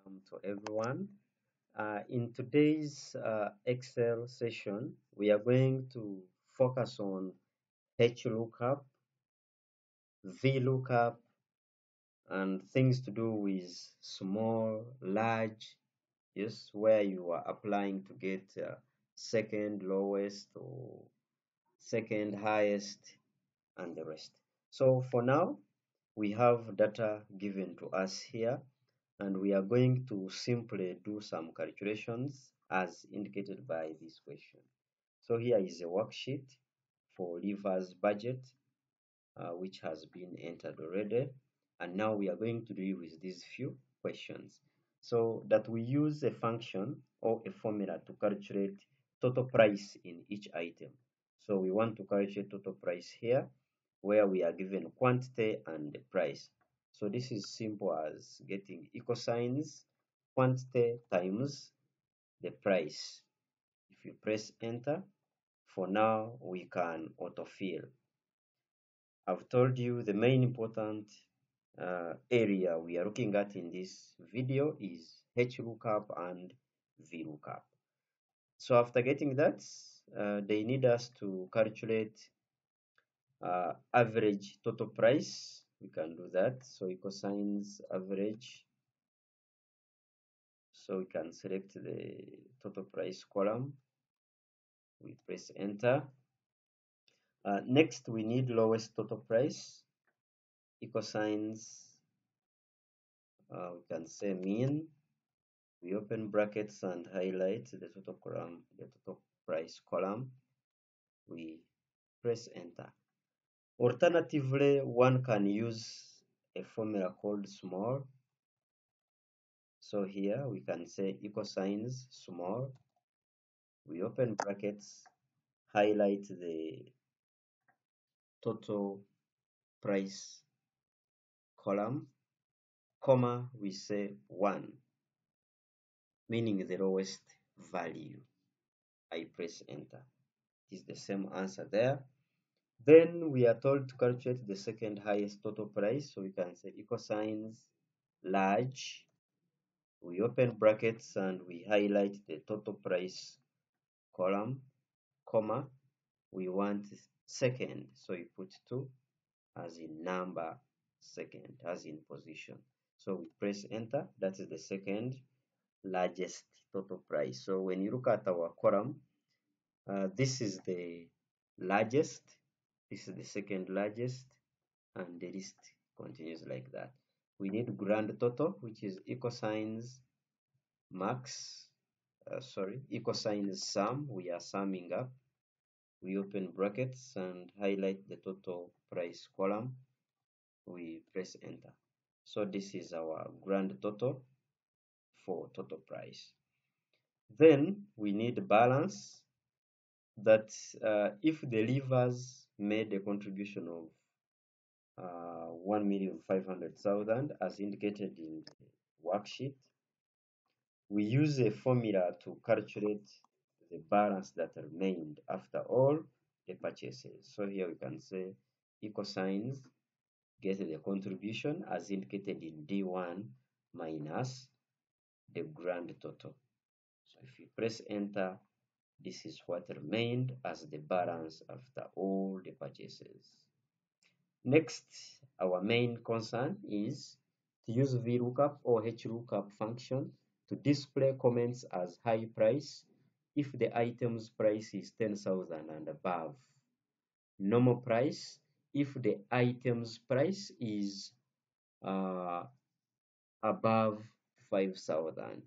welcome to everyone. Uh, in today's uh, Excel session, we are going to focus on HLOOKUP, VLOOKUP, and things to do with small, large, yes, where you are applying to get uh, second lowest or second highest and the rest. So for now, we have data given to us here and we are going to simply do some calculations as indicated by this question. So here is a worksheet for Liver's budget uh, which has been entered already and now we are going to deal with these few questions. So that we use a function or a formula to calculate total price in each item. So we want to calculate total price here where we are given quantity and the price. So this is simple as getting equal signs, quantity times the price. If you press enter, for now we can autofill. I've told you the main important uh, area we are looking at in this video is HLOOKUP and VLOOKUP. So after getting that, uh, they need us to calculate uh, average total price we can do that. So signs average. So we can select the total price column. We press enter. Uh, next we need lowest total price. Equal signs uh, we can say mean. We open brackets and highlight the total column the total price column. We press enter Alternatively, one can use a formula called small. So here we can say equal signs small. We open brackets, highlight the total price column, comma, we say 1, meaning the lowest value. I press enter. It is the same answer there. Then we are told to calculate the second highest total price. So we can say equal large. We open brackets and we highlight the total price column, comma. We want second. So we put 2 as in number second, as in position. So we press enter. That is the second largest total price. So when you look at our column, uh, this is the largest this is the second largest and the list continues like that. We need grand total which is equal signs max uh, sorry equal sum. We are summing up. We open brackets and highlight the total price column. We press enter. So this is our grand total for total price. Then we need balance that uh, if the levers made a contribution of uh, 1,500,000 as indicated in the worksheet. We use a formula to calculate the balance that remained after all the purchases. So here we can say equal signs get the contribution as indicated in D1 minus the grand total. So if you press enter, this is what remained as the balance after all the purchases. Next, our main concern is to use VLOOKUP or HLOOKUP function to display comments as high price if the item's price is 10,000 and above. Normal price if the item's price is uh, above 5,000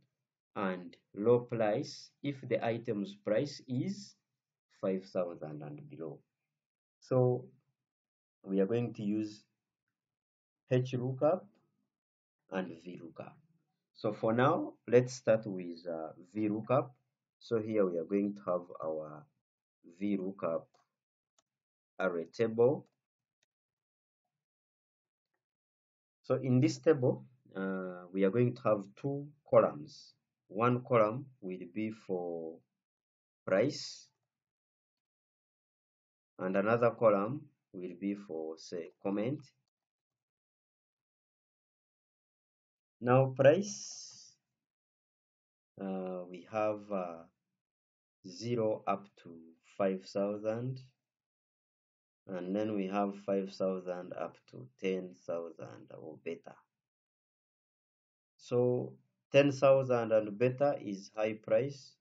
and low price if the item's price is 5000 and below. So we are going to use HLOOKUP and VLOOKUP. So for now let's start with uh, VLOOKUP. So here we are going to have our VLOOKUP array table. So in this table uh, we are going to have two columns one column will be for price and another column will be for say comment. Now price uh, we have uh, 0 up to 5000 and then we have 5000 up to 10000 or better. So 10000 and better is high price.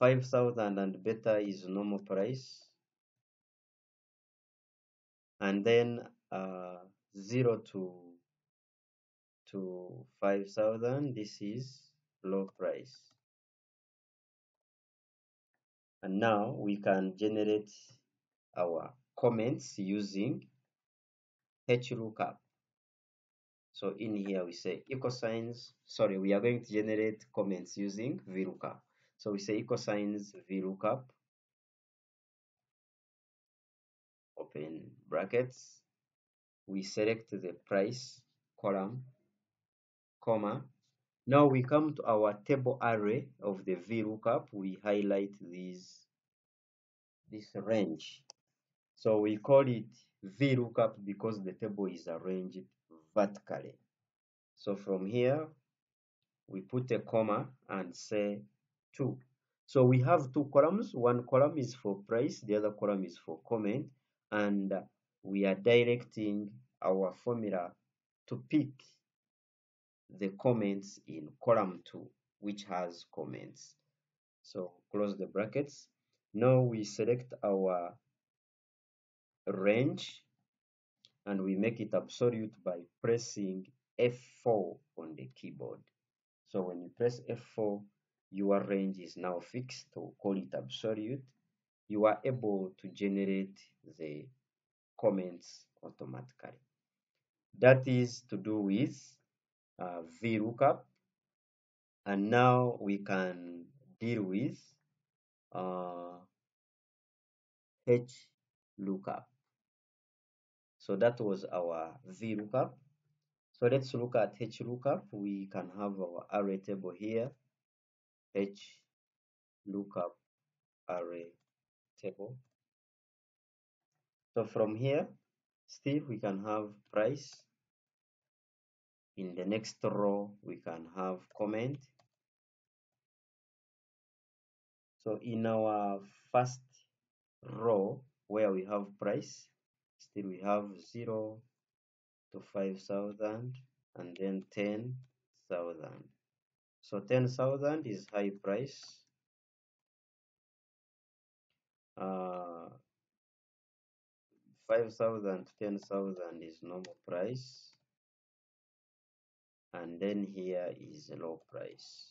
5000 and better is normal price. And then uh, 0 to to 5000 this is low price. And now we can generate our comments using HLOOKUP so in here we say equal sorry we are going to generate comments using VLOOKUP. So we say equal signs VLOOKUP open brackets. We select the price column comma. Now we come to our table array of the VLOOKUP. We highlight these this range. So we call it VLOOKUP because the table is arranged vertically. So from here we put a comma and say 2 so we have two columns. One column is for price the other column is for comment and we are directing our formula to pick the comments in column 2 which has comments. So close the brackets. Now we select our range and we make it absolute by pressing F4 on the keyboard. So when you press F4 your range is now fixed to call it absolute. You are able to generate the comments automatically. That is to do with uh, VLOOKUP. And now we can deal with uh, HLOOKUP so that was our VLOOKUP so let's look at HLOOKUP we can have our array table here H lookup array table. So from here, still we can have price. In the next row, we can have comment. So in our first row where we have price, still we have 0 to 5,000 and then 10,000. So 10,000 is high price. Uh, 5,000 to 10,000 is normal price. And then here is low price.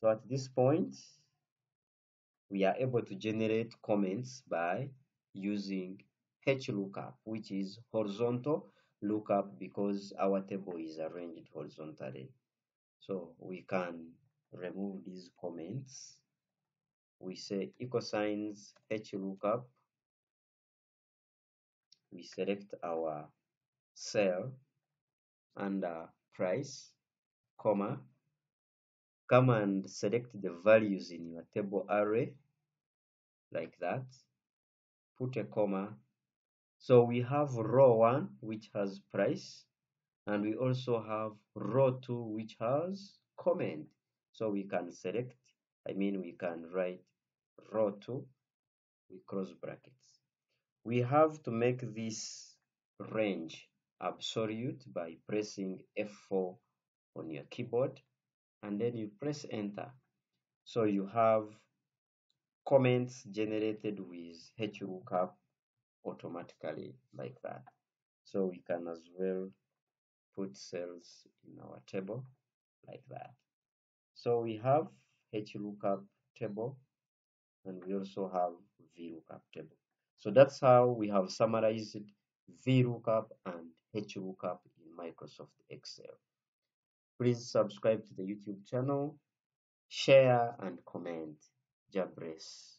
So at this point, we are able to generate comments by using HLOOKUP, which is horizontal lookup because our table is arranged horizontally. So we can remove these comments. We say equal signs HLOOKUP. We select our cell under price, comma, come and select the values in your table array like that. Put a comma so we have row 1 which has price and we also have row 2 which has comment. So we can select, I mean we can write row 2 with cross brackets. We have to make this range absolute by pressing F4 on your keyboard and then you press enter. So you have comments generated with HLOOKUP automatically like that. So we can as well put cells in our table like that. So we have HLOOKUP table and we also have VLOOKUP table. So that's how we have summarized VLOOKUP and HLOOKUP in Microsoft Excel. Please subscribe to the YouTube channel, share and comment. de